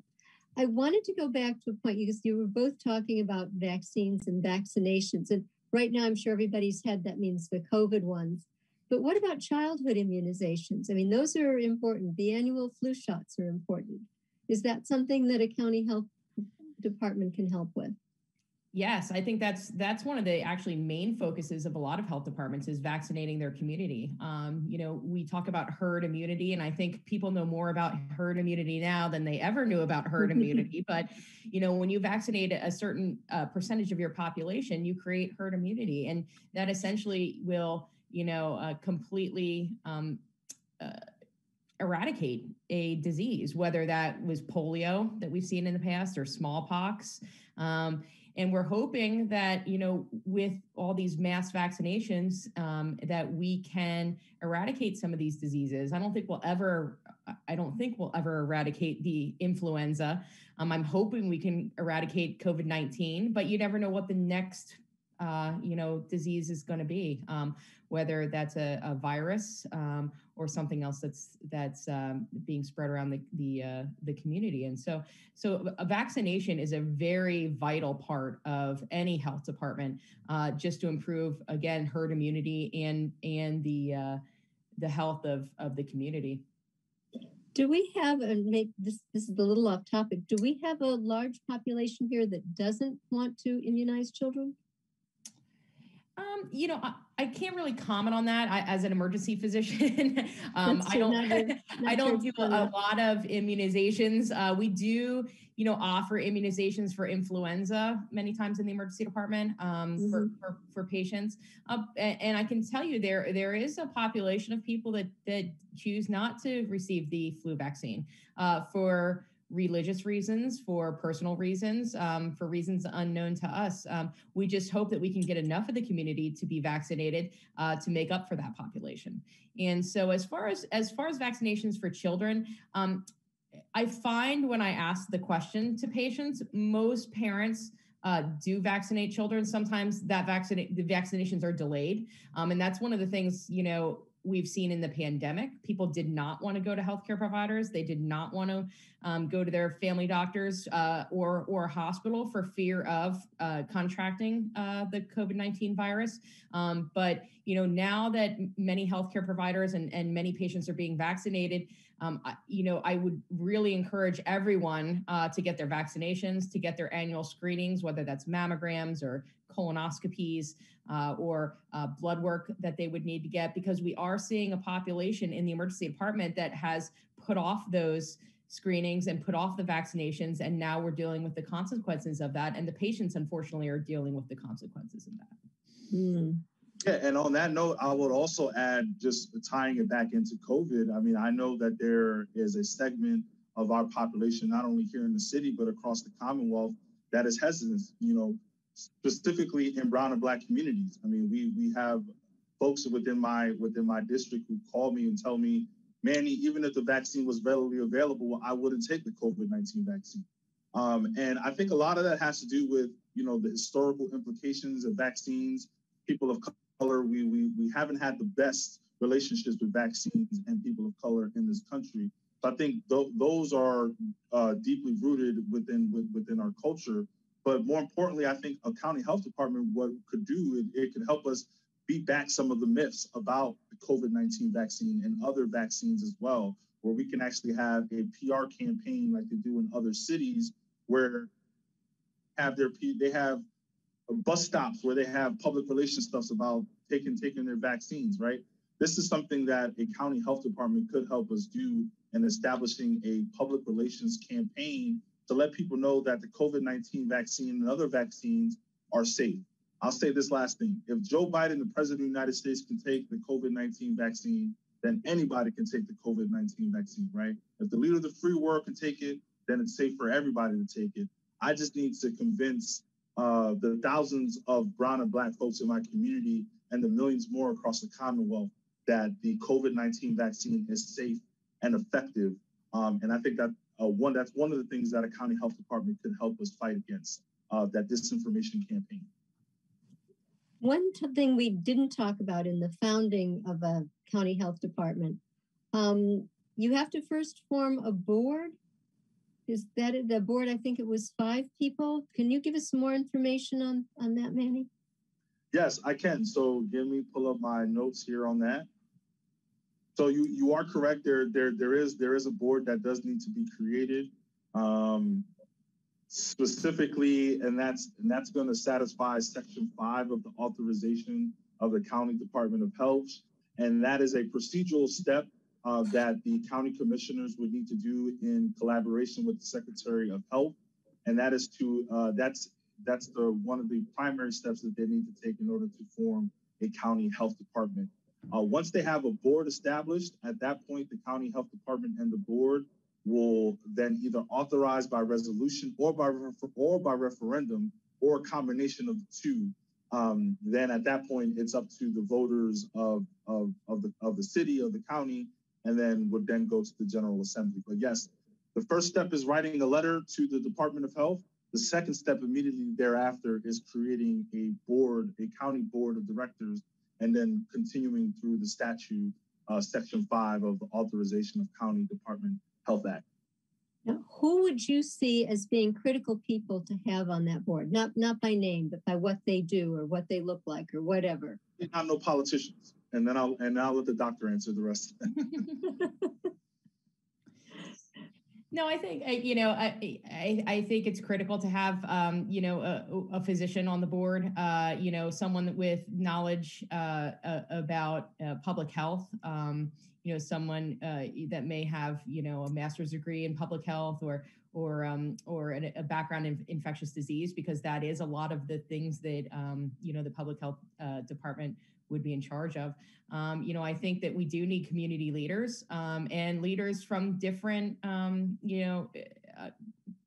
I wanted to go back to a point because you were both talking about vaccines and vaccinations. And right now, I'm sure everybody's had that means the COVID ones. But what about childhood immunizations? I mean, those are important. The annual flu shots are important. Is that something that a county health department can help with? Yes, I think that's that's one of the actually main focuses of a lot of health departments is vaccinating their community. Um, you know, we talk about herd immunity, and I think people know more about herd immunity now than they ever knew about herd immunity. But you know, when you vaccinate a certain uh, percentage of your population, you create herd immunity, and that essentially will, you know, uh, completely. Um, uh, eradicate a disease, whether that was polio that we've seen in the past or smallpox. Um, and we're hoping that you know with all these mass vaccinations um, that we can eradicate some of these diseases i don't think we'll ever i don't think we'll ever eradicate the influenza um, i'm hoping we can eradicate covid-19 but you never know what the next uh, you know disease is going to be um, whether that's a, a virus um, or something else that's that's um, being spread around the the, uh, the community. And so, so a vaccination is a very vital part of any health department, uh, just to improve again herd immunity and and the uh, the health of, of the community. Do we have, and make this, this is a little off topic, do we have a large population here that doesn't want to immunize children? Um, you know, I, I, can't really comment on that I, as an emergency physician. um, I don't, I don't do a, a, lot of immunizations. Uh, we do, you know, offer immunizations for influenza many times in the emergency department um, mm-hmm. for, for, for, patients. Uh, and, and, I can tell you there there is a population of people that that choose not to receive the flu vaccine uh, for religious reasons, for personal reasons, um, for reasons unknown to us. Um, we just hope that we can get enough of the community to be vaccinated uh, to make up for that population. And so, as far as as far as vaccinations for children, um, I find when I ask the question to patients, most parents. Uh, do vaccinate children. Sometimes that vaccinate the vaccinations are delayed, um, and that's one of the things you know we've seen in the pandemic. People did not want to go to healthcare providers. They did not want to um, go to their family doctors uh, or or hospital for fear of uh, contracting uh, the COVID nineteen virus. Um, but you know now that many healthcare providers and, and many patients are being vaccinated, um, you know I would really encourage everyone uh, to get their vaccinations, to get their annual screenings, whether that's mammograms or colonoscopies uh, or uh, blood work that they would need to get because we are seeing a population in the emergency department that has put off those screenings and put off the vaccinations and now we're dealing with the consequences of that and the patients unfortunately are dealing with the consequences of that mm. yeah and on that note i would also add just tying it back into covid i mean i know that there is a segment of our population not only here in the city but across the commonwealth that is hesitant you know specifically in brown and black communities. I mean, we we have folks within my within my district who call me and tell me, Manny, even if the vaccine was readily available, I wouldn't take the COVID nineteen vaccine. Um, and I think a lot of that has to do with you know the historical implications of vaccines. People of color, we we we haven't had the best relationships with vaccines and people of color in this country. So I think th- those are uh, deeply rooted within within our culture. But more importantly, I think a county health department, what could do, it, it could help us beat back some of the myths about the COVID 19 vaccine and other vaccines as well, where we can actually have a PR campaign like they do in other cities where have their they have uh, bus stops where they have public relations stuff about taking taking their vaccines, right? This is something that a county health department could help us do in establishing a public relations campaign to let people know that the COVID 19 vaccine and other vaccines are safe. I'll say this last thing. If Joe Biden, the president of the United States, can take the COVID 19 vaccine, then anybody can take the COVID 19 vaccine, right? If the leader of the free world can take it, then it's safe for everybody to take it. I just need to convince uh, the thousands of brown and black folks in my community and the millions more across the Commonwealth that the COVID 19 vaccine is safe and effective. Um, and I think that uh, one that's one of the things that a county health department could help us fight against uh, that disinformation campaign. One thing we didn't talk about in the founding of a county health department, um, you have to first form a board. Is that the board? I think it was five people. Can you give us some more information on on that, Manny? Yes, I can. So, give me pull up my notes here on that. So you you are correct. There there there is there is a board that does need to be created, um, specifically, and that's and that's going to satisfy Section Five of the authorization of the County Department of Health, and that is a procedural step uh, that the county commissioners would need to do in collaboration with the Secretary of Health, and that is to uh, that's that's the one of the primary steps that they need to take in order to form a county health department. Uh, once they have a board established, at that point, the county health department and the board will then either authorize by resolution or by or by referendum or a combination of the two. Um, then at that point, it's up to the voters of, of, of, the, of the city, of the county, and then would then go to the General Assembly. But yes, the first step is writing a letter to the Department of Health. The second step immediately thereafter is creating a board, a county board of directors and then continuing through the statute, uh, Section 5 of the Authorization of County Department Health Act. Now, who would you see as being critical people to have on that board? Not not by name, but by what they do or what they look like or whatever. Not no politicians. and then I'll and I'll let the doctor answer the rest. No, I think you know. I, I, I think it's critical to have um, you know a, a, physician on the board. Uh, you know, someone with knowledge uh, about uh, public health. Um, you know, someone uh, that may have you know a master's degree in public health or or um, or a, a background in infectious disease, because that is a lot of the things that um, you know the public health uh, department would be in charge of. Um, you know, I think that we do need community leaders um, and leaders from different, um, you know, uh,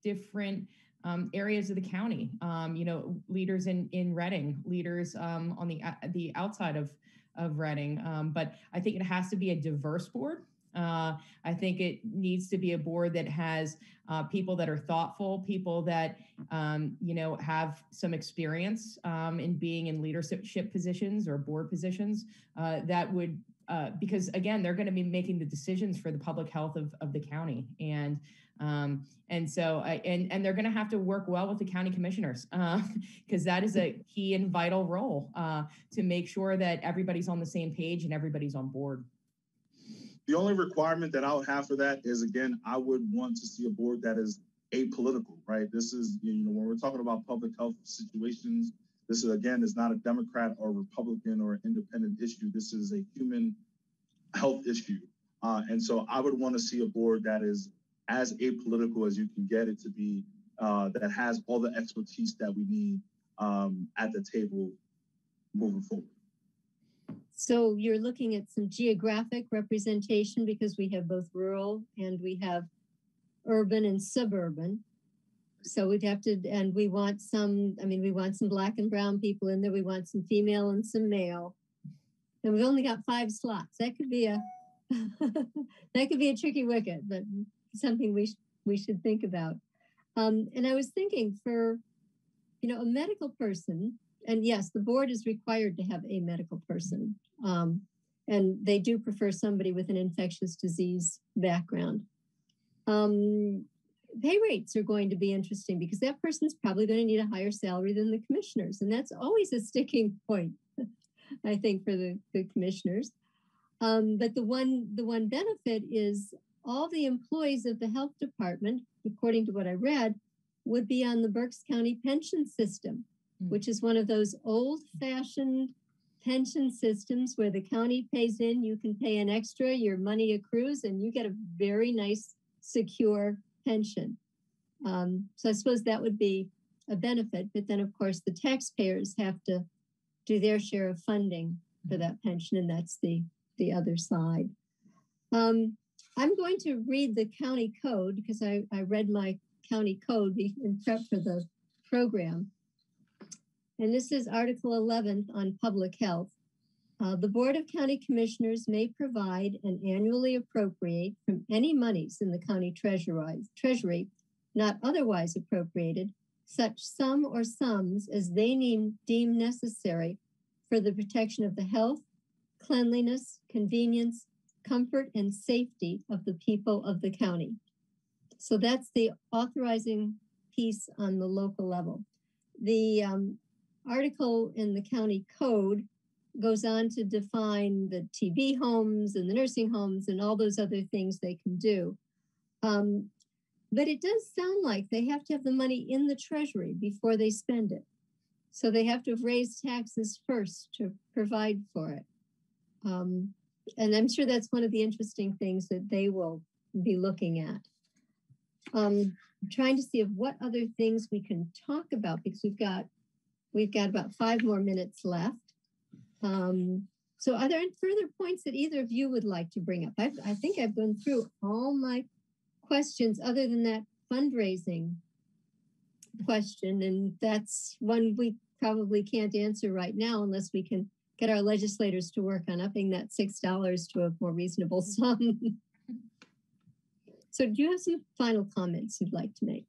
different um, areas of the county. Um, you know, leaders in in Reading, leaders um, on the uh, the outside of of Reading. but I think it has to be a diverse board. Uh, I think it needs to be a board that has uh, people that are thoughtful, people that um, you know have some experience um, in being in leadership positions or board positions. Uh, that would uh, because again, they're going to be making the decisions for the public health of, of the county, and um, and so and and they're going to have to work well with the county commissioners because uh, that is a key and vital role uh, to make sure that everybody's on the same page and everybody's on board. The only requirement that I would have for that is again, I would want to see a board that is apolitical, right? This is, you know, when we're talking about public health situations, this is again is not a Democrat or Republican or independent issue. This is a human health issue. Uh, and so I would want to see a board that is as apolitical as you can get it to be, uh, that has all the expertise that we need um, at the table moving forward. So you're looking at some geographic representation because we have both rural and we have urban and suburban. So we'd have to, and we want some, I mean, we want some black and brown people in there. We want some female and some male. And we've only got five slots. That could be a, that could be a tricky wicket, but something we, sh- we should think about. Um, and I was thinking for, you know, a medical person, and yes, the board is required to have a medical person um, and they do prefer somebody with an infectious disease background. Um, pay rates are going to be interesting because that person's probably going to need a higher salary than the commissioners. And that's always a sticking point, I think, for the, the commissioners. Um, but the one, the one benefit is all the employees of the health department, according to what I read, would be on the Berks County pension system. Which is one of those old fashioned pension systems where the county pays in, you can pay an extra, your money accrues, and you get a very nice, secure pension. Um, so I suppose that would be a benefit. But then, of course, the taxpayers have to do their share of funding for that pension, and that's the, the other side. Um, I'm going to read the county code because I, I read my county code in prep for the program and this is Article 11 on public health. Uh, the Board of County Commissioners may provide and annually appropriate from any monies in the county treasury, not otherwise appropriated such sum or sums as they deem, deem necessary for the protection of the health, cleanliness, convenience, comfort, and safety of the people of the county. So that's the authorizing piece on the local level. The um, article in the county code goes on to define the TB homes and the nursing homes and all those other things they can do. Um, but it does sound like they have to have the money in the treasury before they spend it. So they have to have raised taxes first to provide for it. Um, and I'm sure that's one of the interesting things that they will be looking at. Um, I'm trying to see of what other things we can talk about because we've got We've got about five more minutes left. Um, so are there any further points that either of you would like to bring up? I've, I think I've gone through all my questions other than that fundraising question. And that's one we probably can't answer right now unless we can get our legislators to work on upping that $6 to a more reasonable sum. so do you have some final comments you'd like to make?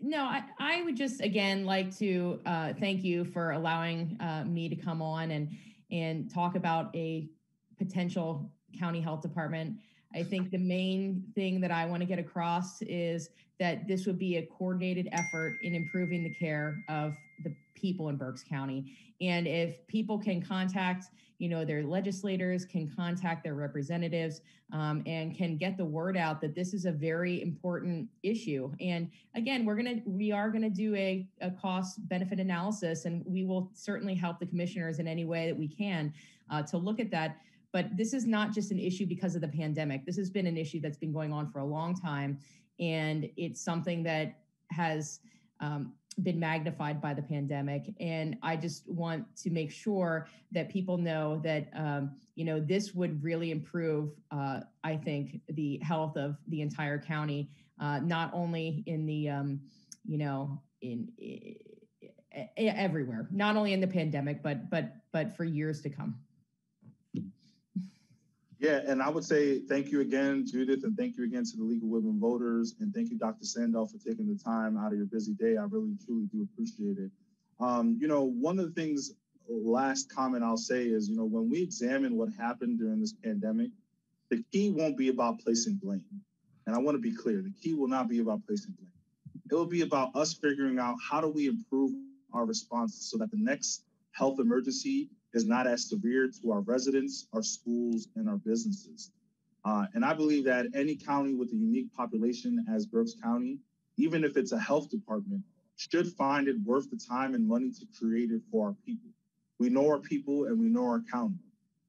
No, I, I would just again like to uh, thank you for allowing uh, me to come on and and talk about a potential county health department. I think the main thing that I want to get across is that this would be a coordinated effort in improving the care of the people in Berks County. And if people can contact, you know, their legislators, can contact their representatives, um, and can get the word out that this is a very important issue. And again, we're gonna, we are gonna do a, a cost benefit analysis, and we will certainly help the commissioners in any way that we can uh, to look at that. But this is not just an issue because of the pandemic. This has been an issue that's been going on for a long time, and it's something that has um, been magnified by the pandemic. And I just want to make sure that people know that, um, you know, this would really improve, uh, I think, the health of the entire county, uh, not only in the, um, you know, in, in everywhere, not only in the pandemic, but but but for years to come. Yeah, and I would say thank you again, Judith, and thank you again to the League of Women Voters, and thank you, Dr. Sandel, for taking the time out of your busy day. I really, truly do appreciate it. Um, you know, one of the things, last comment I'll say is, you know, when we examine what happened during this pandemic, the key won't be about placing blame. And I want to be clear, the key will not be about placing blame. It will be about us figuring out how do we improve our response so that the next health emergency is not as severe to our residents, our schools, and our businesses. Uh, and I believe that any county with a unique population as Berks County, even if it's a health department, should find it worth the time and money to create it for our people. We know our people and we know our county.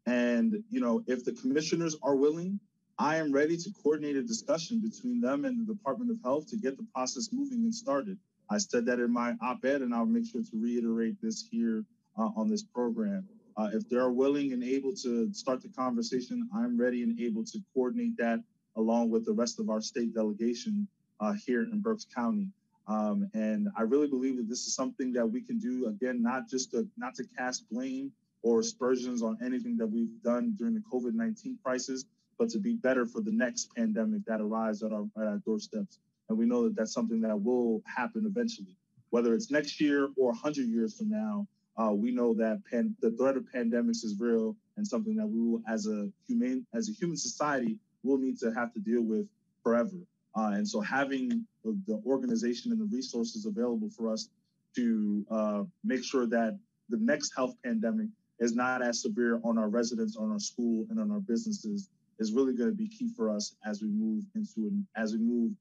And you know, if the commissioners are willing, I am ready to coordinate a discussion between them and the Department of Health to get the process moving and started. I said that in my op-ed, and I'll make sure to reiterate this here uh, on this program. Uh, if they're willing and able to start the conversation, I'm ready and able to coordinate that along with the rest of our state delegation uh, here in Berks County. Um, and I really believe that this is something that we can do again, not just to not to cast blame or aspersions on anything that we've done during the COVID-19 crisis, but to be better for the next pandemic that arrives at our, at our doorsteps. And we know that that's something that will happen eventually, whether it's next year or 100 years from now uh, we know that pan- the threat of pandemics is real and something that we will, as a human as a human society, will need to have to deal with forever. Uh, and so, having the, the, organization and the resources available for us to uh, make sure that the next health pandemic is not as severe on our residents, on our school, and on our businesses is really going to be key for us as we move into an as we move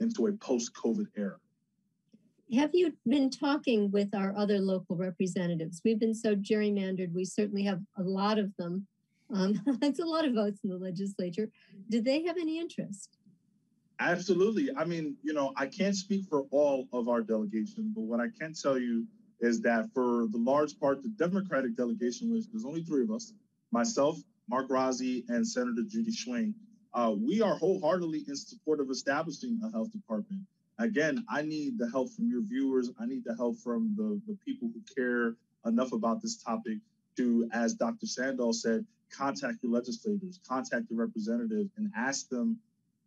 into a post-COVID era have you been talking with our other local representatives? We've been so gerrymandered. We certainly have a lot of them. Um, it's a lot of votes in the legislature. Do they have any interest? Absolutely. I mean, you know, I can't speak for all of our delegation, but what I can tell you is that for the large part, the Democratic delegation, which there's only three of us, myself, Mark Rozzi, and Senator Judy Schwank, uh, we are wholeheartedly in support of establishing a health department again, I need the help from your viewers. I need the help from the, the people who care enough about this topic to, as Dr. Sandel said, contact your legislators, contact your representatives, and ask them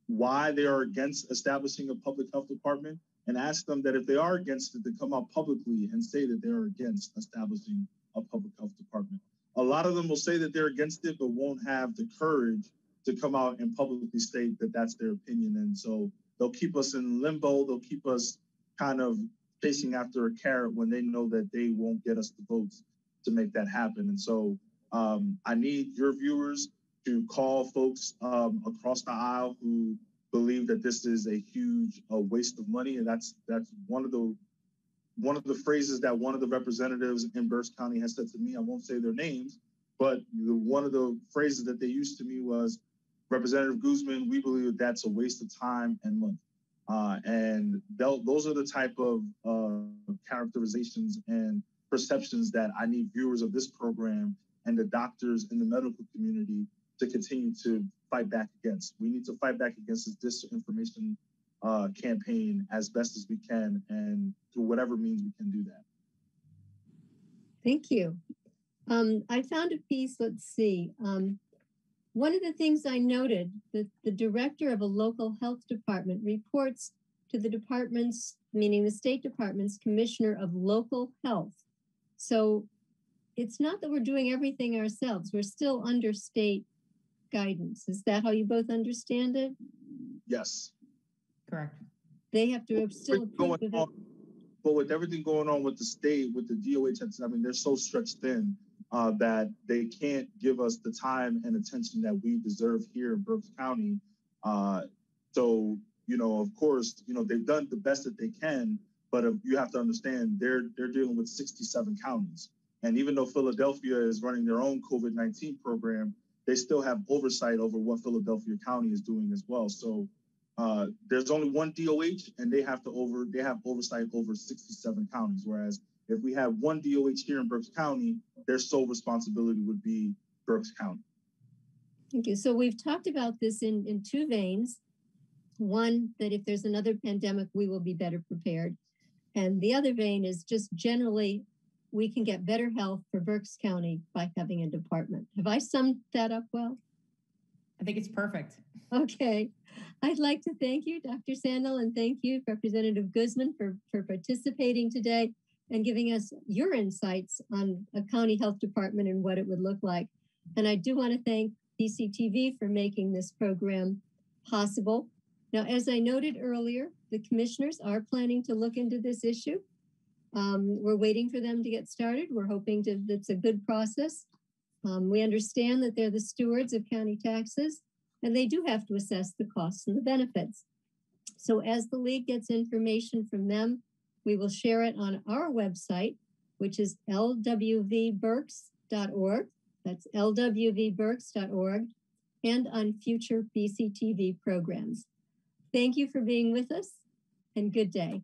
why they are against establishing a public health department, and ask them that if they are against it, to come out publicly and say that they are against establishing a public health department. A lot of them will say that they're against it, but won't have the courage to come out and publicly state that that's their opinion. And so They'll keep us in limbo. They'll keep us kind of chasing after a carrot when they know that they won't get us the votes to make that happen. And so um, I need your viewers to call folks um, across the aisle who believe that this is a huge uh, waste of money, and that's that's one of the one of the phrases that one of the representatives in Berks County has said to me. I won't say their names, but one of the phrases that they used to me was, Representative Guzman, we believe that that's a waste of time and money. Uh, and those are the type of uh, characterizations and perceptions that I need viewers of this program and the doctors in the medical community to continue to fight back against. We need to fight back against this disinformation uh, campaign as best as we can, and through whatever means we can do that. Thank you. Um, I found a piece, let's see. Um, one of the things I noted that the director of a local health department reports to the department's, meaning the State Department's Commissioner of Local Health. So it's not that we're doing everything ourselves. We're still under state guidance. Is that how you both understand it? Yes. Correct. They have to still approve going of it. on- But with everything going on with the state, with the DOH, I mean, they're so stretched thin uh, that they can't give us the time and attention that we deserve here in Berks County. Uh, so, you know, of course, you know, they've done the best that they can, but uh, you have to understand they're they're dealing with 67 counties. And even though Philadelphia is running their own COVID-19 program, they still have oversight over what Philadelphia County is doing as well. So uh, there's only one DOH, and they have to over they have oversight over 67 counties. Whereas if we have one DOH here in Berks County, their sole responsibility would be Berks County. Thank you. So we've talked about this in, in two veins. One, that if there's another pandemic, we will be better prepared. And the other vein is just generally, we can get better health for Berks County by having a department. Have I summed that up well? I think it's perfect. Okay. I'd like to thank you, Dr. Sandel, and thank you, Representative Guzman, for, for participating today and giving us your insights on a county health department and what it would look like. And I do want to thank BCTV for making this program possible. Now, as I noted earlier, the commissioners are planning to look into this issue. Um, we're waiting for them to get started. We're hoping to, it's a good process. Um, we understand that they're the stewards of county taxes and they do have to assess the costs and the benefits. So as the league gets information from them, we will share it on our website, which is lwvberks.org. That's lwvberks.org and on future BCTV programs. Thank you for being with us and good day.